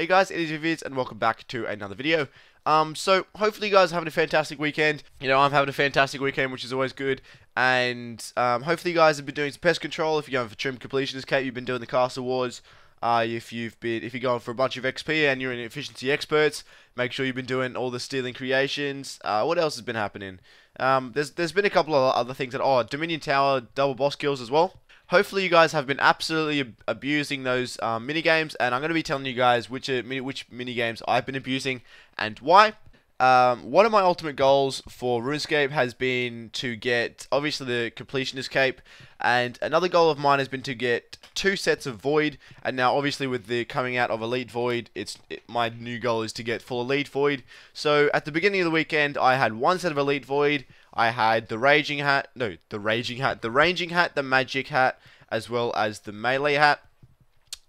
Hey guys, it is Viz and welcome back to another video. Um, so hopefully you guys are having a fantastic weekend. You know, I'm having a fantastic weekend, which is always good. And um, hopefully you guys have been doing some pest control. If you're going for trim completionist cape, you've been doing the castle wars. Uh, if you've been, if you're going for a bunch of XP and you're an efficiency experts, make sure you've been doing all the stealing creations. Uh, what else has been happening? Um, there's there's been a couple of other things that oh Dominion Tower double boss kills as well. Hopefully you guys have been absolutely ab abusing those um, mini games, and I'm going to be telling you guys which which mini games I've been abusing and why. Um, one of my ultimate goals for RuneScape has been to get, obviously, the completionist cape, and another goal of mine has been to get two sets of Void, and now, obviously, with the coming out of Elite Void, it's it, my new goal is to get full Elite Void. So, at the beginning of the weekend, I had one set of Elite Void, I had the Raging Hat, no, the Raging Hat, the Ranging Hat, the Magic Hat, as well as the Melee Hat,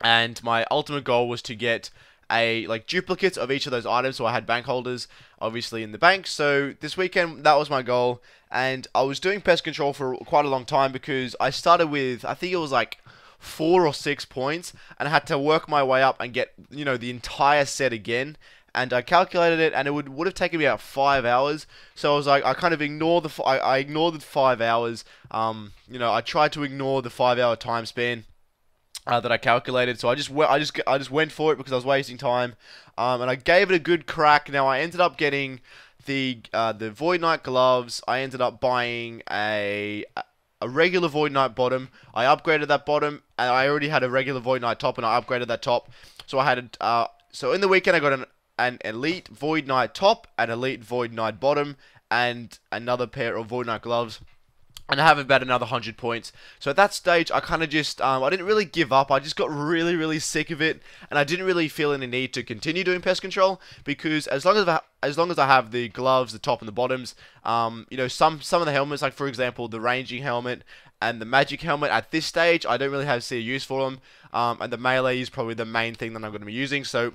and my ultimate goal was to get a like duplicates of each of those items. So I had bank holders obviously in the bank. So this weekend that was my goal. And I was doing pest control for quite a long time because I started with I think it was like four or six points. And I had to work my way up and get you know the entire set again and I calculated it and it would would have taken me about five hours so I was like I kind of ignored the I, I the five hours um you know I tried to ignore the five hour time span uh, that I calculated. So I just I just I just went for it because I was wasting time, um, and I gave it a good crack. Now I ended up getting the uh, the Void Knight gloves. I ended up buying a a regular Void Knight bottom. I upgraded that bottom, and I already had a regular Void Knight top, and I upgraded that top. So I had a, uh, so in the weekend I got an an elite Void Knight top, an elite Void Knight bottom, and another pair of Void Knight gloves and I have about another 100 points. So at that stage, I kind of just, um, I didn't really give up. I just got really, really sick of it, and I didn't really feel any need to continue doing pest control because as long as I, as long as I have the gloves, the top and the bottoms, um, you know, some some of the helmets, like for example the ranging helmet and the magic helmet, at this stage, I don't really have see a use for them, um, and the melee is probably the main thing that I'm going to be using. So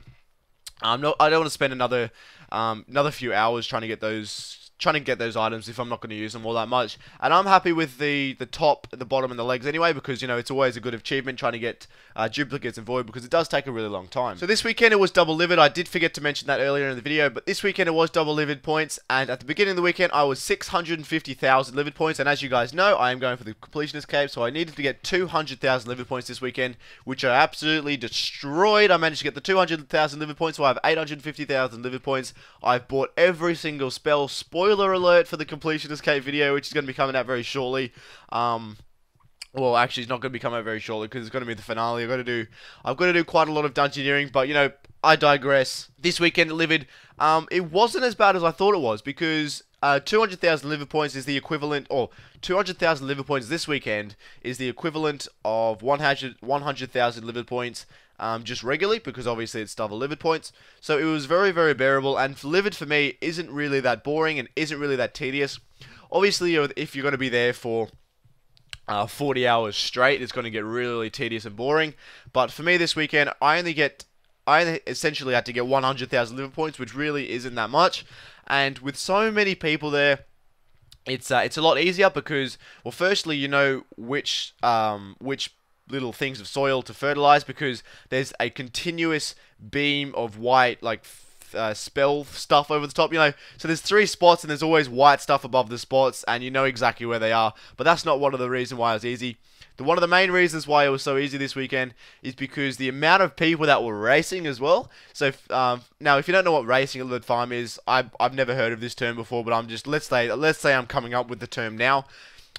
Not, I don't want to spend another um, another few hours trying to get those trying to get those items if I'm not going to use them all that much. And I'm happy with the, the top, the bottom, and the legs anyway because, you know, it's always a good achievement trying to get uh, duplicates and void because it does take a really long time. So this weekend it was double livid. I did forget to mention that earlier in the video, but this weekend it was double livid points. And at the beginning of the weekend I was 650,000 livid points. And as you guys know, I am going for the completionist cape. So I needed to get 200,000 livid points this weekend, which I absolutely destroyed. I managed to get the 200,000 livid points, so I have 850,000 livid points. I've bought every single spell, spoil spoiler alert for the completionist cape video, which is going to be coming out very shortly. Um, well, actually, it's not going to be coming out very shortly because it's going to be the finale. I've got to do, I've got to do quite a lot of dungeoneering, but you know, I digress. This weekend at Livid, um, it wasn't as bad as I thought it was because uh, 200,000 livid points is the equivalent, or 200,000 livid points this weekend is the equivalent of 100,000 100, livid points um, just regularly because obviously it's double livid points. So it was very, very bearable. And livid for me isn't really that boring and isn't really that tedious. Obviously, if you're going to be there for uh, 40 hours straight, it's going to get really tedious and boring. But for me this weekend, I only get I essentially had to get 100,000 livid points, which really isn't that much. And with so many people there, it's uh, it's a lot easier because well, firstly, you know which um, which little things of soil to fertilize because there's a continuous beam of white like uh, spell stuff over the top, you know. So there's three spots and there's always white stuff above the spots and you know exactly where they are. But that's not one of the reasons why it was easy. The, one of the main reasons why it was so easy this weekend is because the amount of people that were racing as well. So um, now, if you don't know what racing a little farm is, I, I've never heard of this term before, but I'm just let's say let's say I'm coming up with the term now.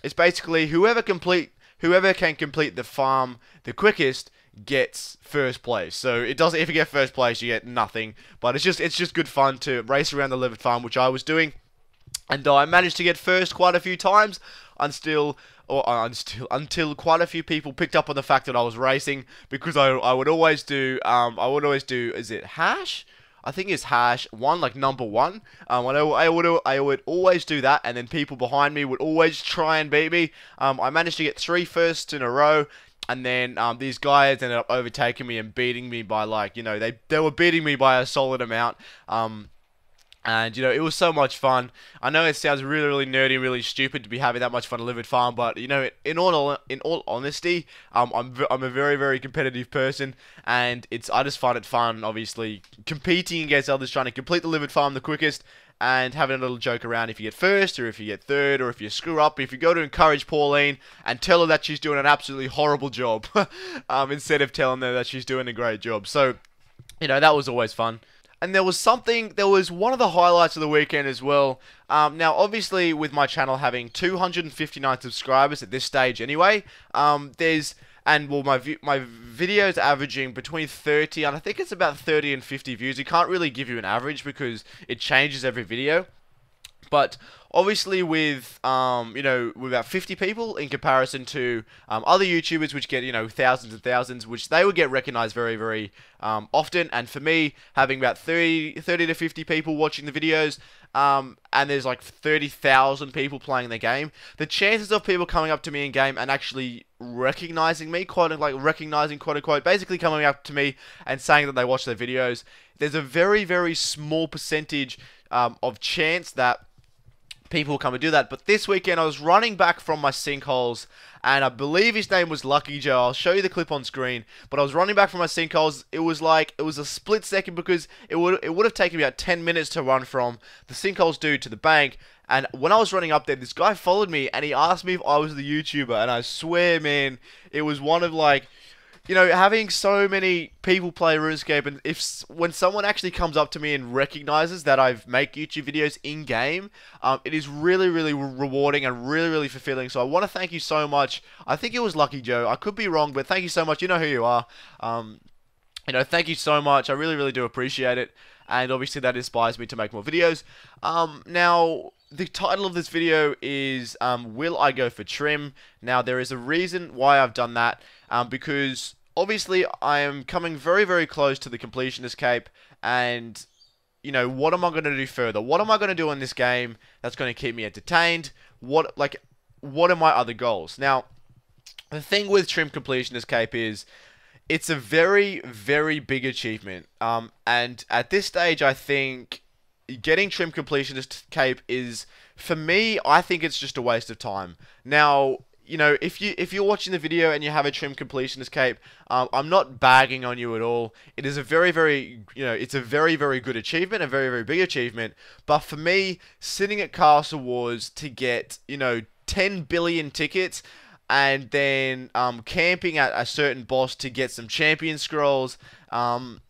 It's basically whoever complete whoever can complete the farm the quickest gets first place. So it doesn't if you get first place you get nothing. But it's just it's just good fun to race around the livid farm, which I was doing. And I managed to get first quite a few times until or uh, until until quite a few people picked up on the fact that I was racing because I I would always do um I would always do is it hash I think it's hash one, like number one. Um, I, I would I would always do that, and then people behind me would always try and beat me. Um, I managed to get three firsts in a row, and then um, these guys ended up overtaking me and beating me by like you know they they were beating me by a solid amount. Um, And you know, it was so much fun. I know it sounds really, really nerdy, really stupid to be having that much fun at Livid Farm, but you know, in all in all honesty, um, I'm I'm a very, very competitive person, and it's I just find it fun, obviously, competing against others, trying to complete the Livid Farm the quickest, and having a little joke around if you get first, or if you get third, or if you screw up. If you go to encourage Pauline and tell her that she's doing an absolutely horrible job, um, instead of telling her that she's doing a great job. So, you know, that was always fun. And there was something, there was one of the highlights of the weekend as well. Um, now, obviously, with my channel having 259 subscribers at this stage anyway, um, there's, and well, my my videos averaging between 30, and I think it's about 30 and 50 views. You can't really give you an average because it changes every video. But obviously, with um, you know, with about 50 people in comparison to um, other YouTubers, which get you know thousands and thousands, which they would get recognized very, very um, often. And for me, having about 30, 30 to 50 people watching the videos, um, and there's like 30,000 people playing the game, the chances of people coming up to me in game and actually recognizing me, quote like recognizing quote unquote, basically coming up to me and saying that they watch their videos, there's a very, very small percentage um, of chance that people come and do that. But this weekend, I was running back from my sinkholes, and I believe his name was Lucky Joe. I'll show you the clip on screen. But I was running back from my sinkholes. It was like it was a split second because it would it would have taken me about 10 minutes to run from the sinkholes dude to the bank. And when I was running up there, this guy followed me and he asked me if I was the YouTuber. And I swear, man, it was one of like you know, having so many people play RuneScape, and if when someone actually comes up to me and recognizes that I've make YouTube videos in game, um, it is really, really rewarding and really, really fulfilling. So I want to thank you so much. I think it was Lucky Joe. I could be wrong, but thank you so much. You know who you are. Um, you know, thank you so much. I really, really do appreciate it. And obviously that inspires me to make more videos. Um, now, the title of this video is um, Will I Go for Trim? Now, there is a reason why I've done that um, because obviously I am coming very, very close to the completionist cape, and you know, what am I going to do further? What am I going to do in this game that's going to keep me entertained? What, like, what are my other goals? Now, the thing with Trim Completionist Cape is it's a very, very big achievement. Um, and at this stage, I think getting Trim Completionist Cape is, for me, I think it's just a waste of time. Now, you know, if you if you're watching the video and you have a trim completionist cape, um, I'm not bagging on you at all. It is a very very you know it's a very very good achievement, a very very big achievement. But for me, sitting at Castle Wars to get you know 10 billion tickets and then um, camping at a certain boss to get some champion scrolls, um,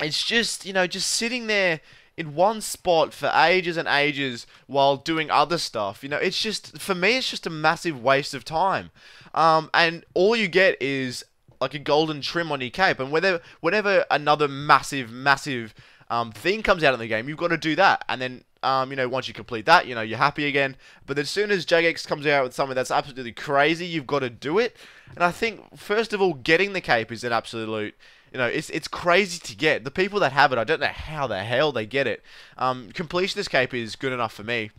it's just you know just sitting there in one spot for ages and ages while doing other stuff. You know, it's just for me, it's just a massive waste of time. Um, and all you get is like a golden trim on your cape, and whenever whenever another massive, massive um, thing comes out in the game, you've got to do that, and then um, you know, once you complete that, you know, you're happy again. But as soon as Jagex comes out with something that's absolutely crazy, you've got to do it. And I think, first of all, getting the cape is an absolute you know, it's it's crazy to get. The people that have it, I don't know how the hell they get it. Um, completionist cape is good enough for me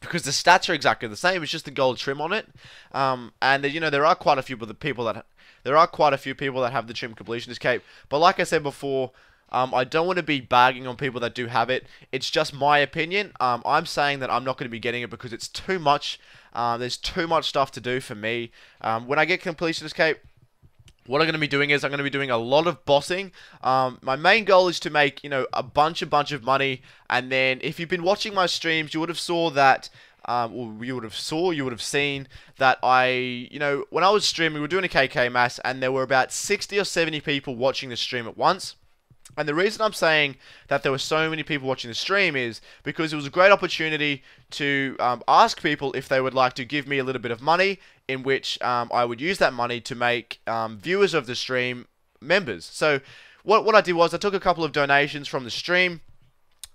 because the stats are exactly the same. It's just the gold trim on it. Um, and you know there are quite a few people that there are quite a few people that have the trim completionist cape. But like I said before, um, I don't want to be bagging on people that do have it. It's just my opinion. Um, I'm saying that I'm not going to be getting it because it's too much. Uh, there's too much stuff to do for me. Um, when I get completionist escape, what I'm going to be doing is I'm going to be doing a lot of bossing. Um, my main goal is to make, you know, a bunch, a bunch of money. And then if you've been watching my streams, you would have saw that, um, or you would have saw, you would have seen that I, you know, when I was streaming, we were doing a KK mass and there were about 60 or 70 people watching the stream at once. And the reason I'm saying that there were so many people watching the stream is because it was a great opportunity to um, ask people if they would like to give me a little bit of money, in which um, I would use that money to make um, viewers of the stream members. So what, what I did was I took a couple of donations from the stream,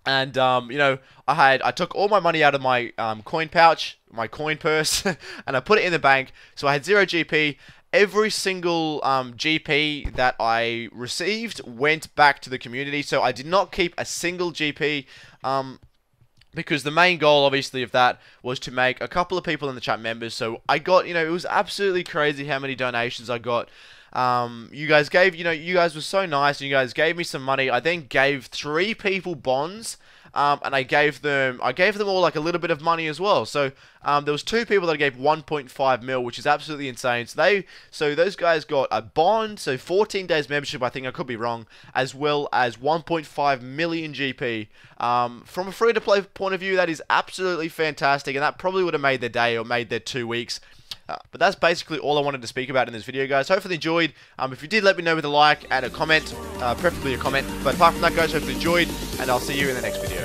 and um, you know I had I took all my money out of my um, coin pouch, my coin purse, and I put it in the bank. So I had zero GP, every single um, GP that I received went back to the community. So I did not keep a single GP. Um, because the main goal, obviously, of that was to make a couple of people in the chat members. So I got, you know, it was absolutely crazy how many donations I got. Um, you guys gave, you know, you guys were so nice, and you guys gave me some money. I then gave three people bonds um, and I gave them I gave them all like a little bit of money as well. So um, there was two people that I gave 1.5 mil, which is absolutely insane. So they so those guys got a bond, so 14 days membership. I think I could be wrong, as well as 1.5 million GP. Um, from a free to play point of view, that is absolutely fantastic, and that probably would have made their day or made their two weeks. Uh, but that's basically all I wanted to speak about in this video, guys. Hopefully enjoyed. Um, if you did, let me know with a like and a comment, uh, preferably a comment. But apart from that, guys, hopefully enjoyed, and I'll see you in the next video.